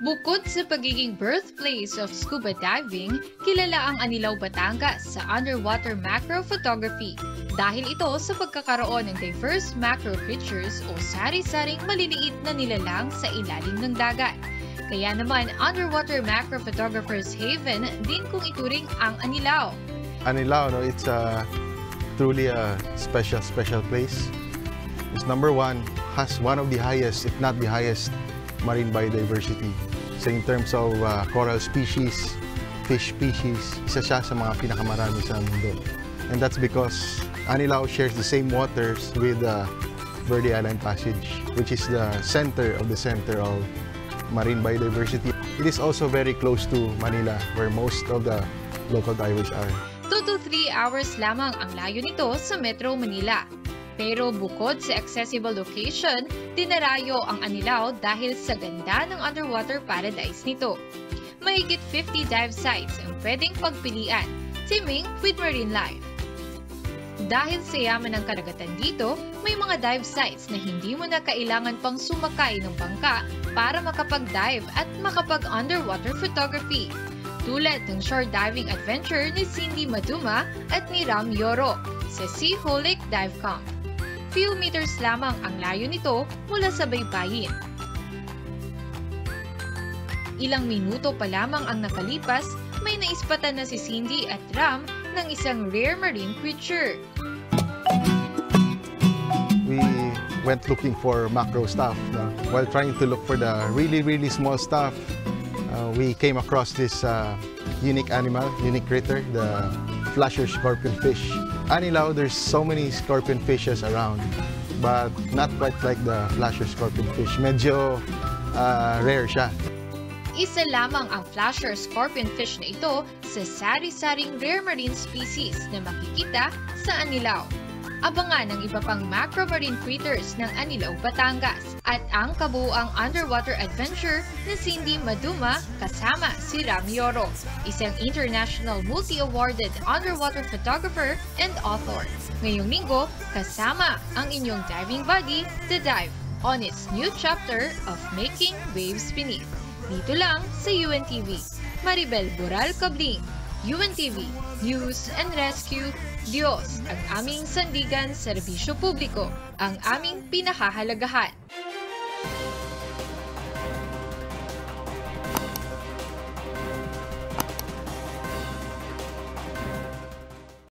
Bukod sa pagiging birthplace of scuba diving, kilala ang Anilao Batangas sa underwater macro photography dahil ito sa pagkakaroon ng diverse macro creatures o sari-saring maliliit na nilalang sa ilalim ng dagat. Kaya naman, underwater macro photographer's haven din kung ituring ang Anilao. Anilao, no, it's a, truly a special, special place. It's number one, has one of the highest, if not the highest, marine biodiversity. So in terms of uh, coral species, fish species, isa siya sa mga pinakamarami sa mundo. And that's because Anilao shares the same waters with the Verde Island Passage, which is the center of the center of marine biodiversity. It is also very close to Manila, where most of the local divers are. 2 to 3 hours lamang ang layo nito sa Metro Manila. Pero bukod sa accessible location, dinarayo ang Anilao dahil sa ganda ng underwater paradise nito. Mahigit 50 dive sites ang pwedeng pagpilian, teaming with marine life. Dahil sa yaman ng karagatan dito, may mga dive sites na hindi mo na kailangan pang sumakay ng bangka para makapag-dive at makapag-underwater photography. Tulad ng shore diving adventure ni Cindy Maduma at ni Ram Yoro sa Sea Holik Dive Camp. Few meters lamang ang layo nito mula sa baybayin. Ilang minuto pa lamang ang nakalipas, may naispatan na si Cindy at Ram ng isang rare marine creature. we went looking for macro stuff. no? While trying to look for the really, really small stuff, uh, we came across this uh, unique animal, unique critter, the flasher scorpion fish. Anilao, there's so many scorpion fishes around, but not quite like the flasher scorpion fish. Medyo uh, rare siya. Isa lamang ang flasher scorpion fish na ito sa sari-saring rare marine species na makikita sa Anilao. Abangan ang iba pang macro marine critters ng Anilao, Batangas at ang kabuuang underwater adventure ni Cindy Maduma kasama si Ram Yoro, isang international multi-awarded underwater photographer and author. Ngayong linggo, kasama ang inyong diving buddy, The Dive, on its new chapter of Making Waves Beneath. Dito lang sa UNTV. Maribel Boral Cabling, UNTV, News and Rescue, Diyos ang aming sandigan serbisyo publiko, ang aming pinakahalagahan.